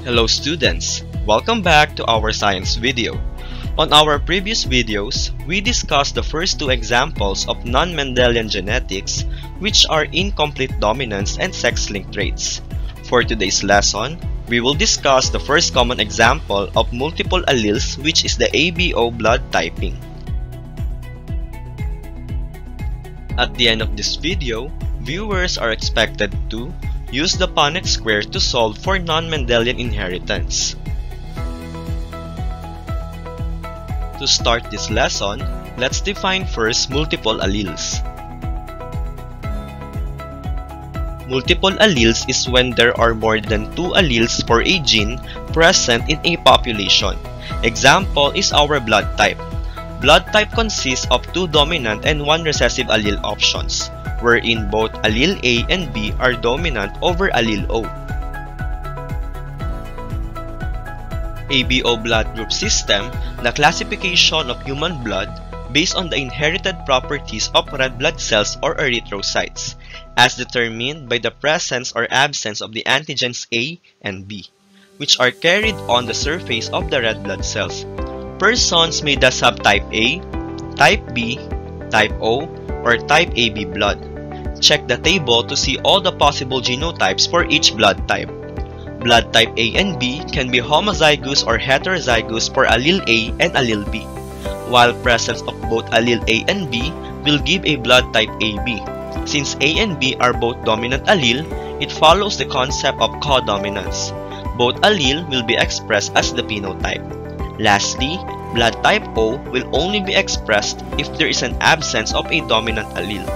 Hello students! Welcome back to our science video. On our previous videos, we discussed the first two examples of non-Mendelian genetics which are incomplete dominance and sex-linked traits. For today's lesson, we will discuss the first common example of multiple alleles which is the ABO blood typing. At the end of this video, viewers are expected to use the Punnett square to solve for non-Mendelian inheritance. To start this lesson, let's define first multiple alleles. Multiple alleles is when there are more than two alleles for a gene present in a population. Example is our blood type. Blood type consists of two dominant and one recessive allele options wherein both allele A and B are dominant over allele O. ABO blood group system, the classification of human blood based on the inherited properties of red blood cells or erythrocytes, as determined by the presence or absence of the antigens A and B, which are carried on the surface of the red blood cells. Persons may thus have type A, type B, type O, or type AB blood. Check the table to see all the possible genotypes for each blood type. Blood type A and B can be homozygous or heterozygous for allele A and allele B, while presence of both allele A and B will give a blood type AB. Since A and B are both dominant allele, it follows the concept of codominance. Both allele will be expressed as the phenotype. Lastly, blood type O will only be expressed if there is an absence of a dominant allele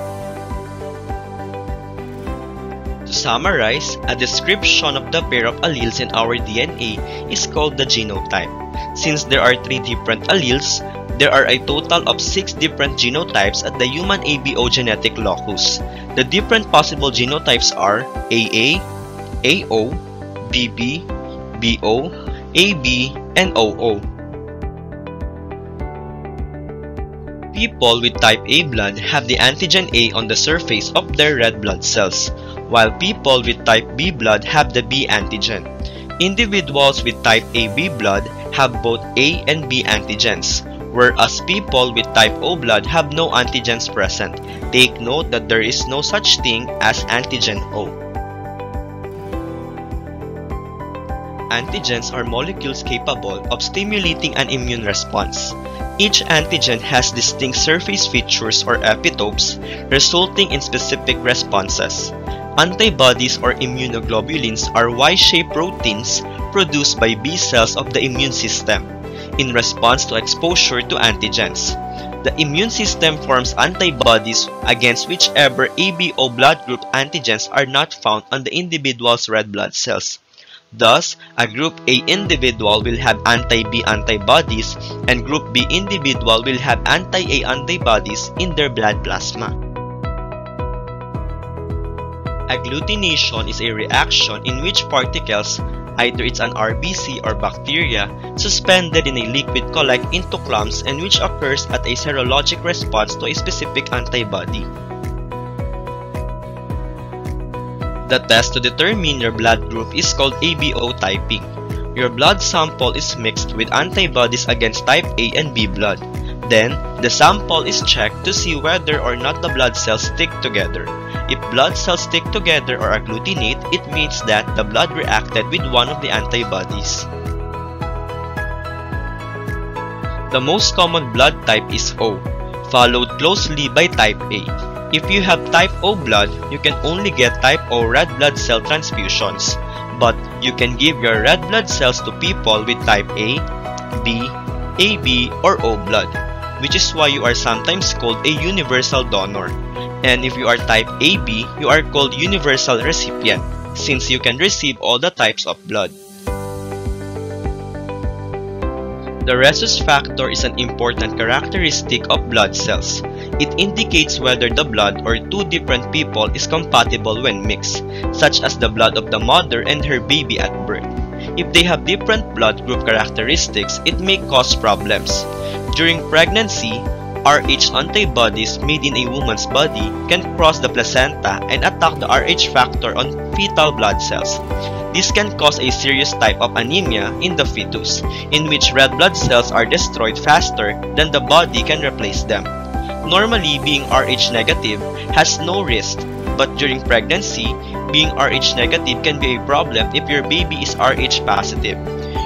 To summarize, a description of the pair of alleles in our DNA is called the genotype. Since there are three different alleles, there are a total of six different genotypes at the human ABO genetic locus. The different possible genotypes are AA, AO, BB, BO, AB, and OO. People with type A blood have the antigen A on the surface of their red blood cells, while people with type B blood have the B antigen. Individuals with type AB blood have both A and B antigens, whereas people with type O blood have no antigens present. Take note that there is no such thing as antigen O. Antigens are molecules capable of stimulating an immune response. Each antigen has distinct surface features or epitopes, resulting in specific responses. Antibodies or immunoglobulins are Y-shaped proteins produced by B cells of the immune system in response to exposure to antigens. The immune system forms antibodies against whichever ABO blood group antigens are not found on the individual's red blood cells. Thus, a group A individual will have anti-B antibodies and group B individual will have anti-A antibodies in their blood plasma. Agglutination is a reaction in which particles, either it's an RBC or bacteria, suspended in a liquid collect into clumps and which occurs at a serologic response to a specific antibody. The test to determine your blood group is called ABO typing. Your blood sample is mixed with antibodies against type A and B blood. Then, the sample is checked to see whether or not the blood cells stick together. If blood cells stick together or agglutinate, it means that the blood reacted with one of the antibodies. The most common blood type is O, followed closely by type A. If you have type O blood, you can only get type O red blood cell transfusions, but you can give your red blood cells to people with type A, B, AB, or O blood, which is why you are sometimes called a universal donor. And if you are type AB, you are called universal recipient since you can receive all the types of blood. The rhesus factor is an important characteristic of blood cells. It indicates whether the blood or two different people is compatible when mixed, such as the blood of the mother and her baby at birth. If they have different blood group characteristics, it may cause problems. During pregnancy, Rh antibodies made in a woman's body can cross the placenta and attack the Rh factor on fetal blood cells. This can cause a serious type of anemia in the fetus, in which red blood cells are destroyed faster than the body can replace them. Normally, being Rh negative has no risk, but during pregnancy, being Rh negative can be a problem if your baby is Rh positive.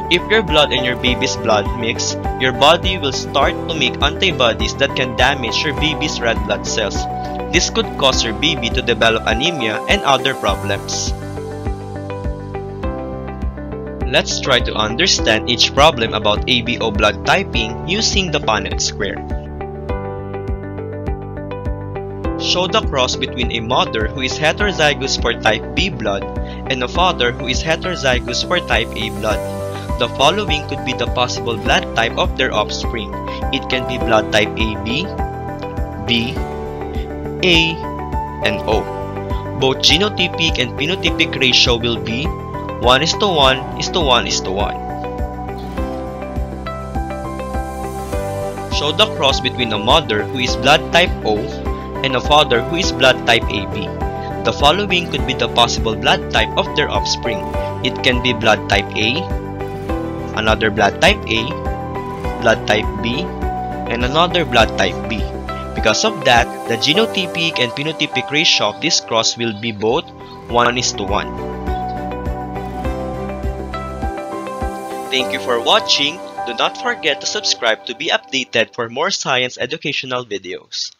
If your blood and your baby's blood mix, your body will start to make antibodies that can damage your baby's red blood cells. This could cause your baby to develop anemia and other problems. Let's try to understand each problem about ABO blood typing using the Punnett square. Show the cross between a mother who is heterozygous for type B blood and a father who is heterozygous for type A blood. The following could be the possible blood type of their offspring. It can be blood type AB, B, A, and O. Both genotypic and phenotypic ratio will be 1 is to 1 is to 1 is to 1. Show the cross between a mother who is blood type O and a father who is blood type AB. The following could be the possible blood type of their offspring. It can be blood type A, another blood type A, blood type B, and another blood type B. Because of that, the genotypic and phenotypic ratio of this cross will be both 1 is to 1. Thank you for watching. Do not forget to subscribe to be updated for more science educational videos.